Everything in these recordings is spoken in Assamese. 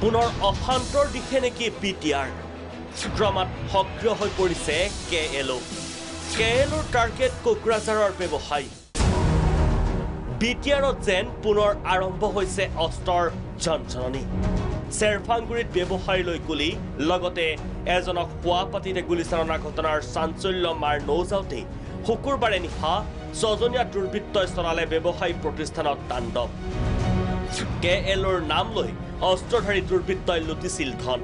পুনৰ অশান্তৰ দিশে নেকি বি টি আৰ ক্ৰমাৎ সক্ৰিয় হৈ পৰিছে K L O' K L অ'ৰ টাৰ্গেট কোকৰাঝাৰৰ ব্যৱসায়ী। বি টি আৰত যেন পুনৰ আৰম্ভ হৈছে অস্ত্ৰৰ ঝনঝননি চেৰফাংগুৰিত ব্যৱসায়ীলৈ গুলী লগতে এজনক শোৱাপাতিতে গুলীচালনাৰ ঘটনাৰ চাঞ্চল্য মাৰ নৌজাওতেই শুকুৰবাৰে নিশা ছজনীয়া দুৰ্বৃত্তই চলালে ব্যৱসায়ী প্ৰতিষ্ঠানত তাণ্ডৱ। কে এলৰ নাম লৈ অস্ত্ৰধাৰী দুৰ্বৃত্তই লুটিছিল ধন।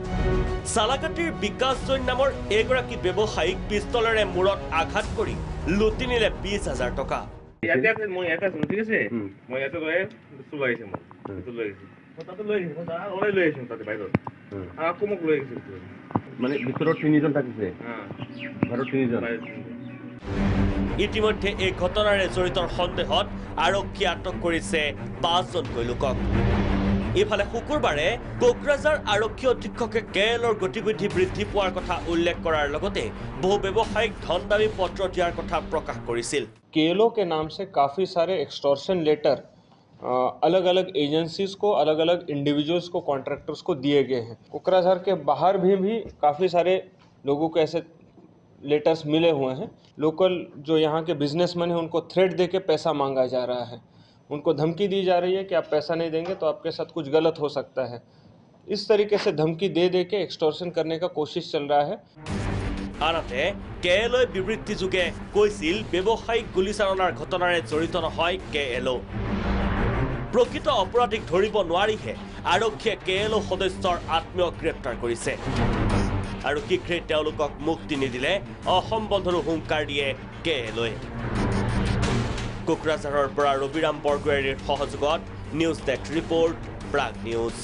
চালাকাটিৰ বিকাশ জৈন নামৰ এইগৰাকী ব্যৱসায়ীক পিষ্টলেৰে মূৰত আঘাত কৰি লুটি নিলে বিছ হাজাৰ টকা। মানে ভিতৰত তিনিজন থাকিছে? ঘৰত তিনিজন? ইতিমধ্যে এই ঘটনাৰে জড়িত সন্দেহত আৰক্ষীয়ে আটক কৰিছে পাঁচজনকৈ লোকক। ইফালে শুকুৰবাৰে কোকৰাঝাৰ আৰক্ষী অধীক্ষকে কে এলৰ গতিবিধি বৃদ্ধি পোৱাৰ কথা উল্লেখ কৰাৰ লগতে বহু ব্যৱসায়িক ধন দাবী পত্ৰ দিয়াৰ কথা প্ৰকাশ কৰিছিল केलो के नाम से काफ़ी सारे एक्सटॉर्शन लेटर अलग अलग एजेंसीज को अलग अलग इंडिविजुअल्स को कॉन्ट्रैक्टर्स को दिए गए हैं कोकराझार के बाहर भी भी काफ़ी सारे लोगों को ऐसे लेटर्स मिले हुए हैं लोकल जो यहाँ के बिजनेसमैन हैं उनको थ्रेट दे के पैसा मांगा जा रहा है उनको धमकी दी जा रही है कि आप पैसा नहीं देंगे तो आपके साथ कुछ गलत हो सकता है इस तरीके से धमकी दे दे के एक्सटॉर्शन करने का कोशिश चल रहा है আনহাতে কে এলই বিবৃতি যোগে কৈছিল ব্যৱসায়িক গুলীচালনাৰ ঘটনাৰে জড়িত নহয় কে এল প্ৰকৃত অপৰাধীক ধৰিব নোৱাৰিহে আৰক্ষীয়ে কে এল সদস্যৰ আত্মীয়ক গ্ৰেপ্তাৰ কৰিছে আৰু শীঘ্ৰেই তেওঁলোকক মুক্তি নিদিলে অসম বন্ধৰো হুংকাৰ দিয়ে কে এলই কোকৰাঝাৰৰ পৰা ৰবিৰাম বৰগোহাঞিৰ সহযোগত news desk report Prag news.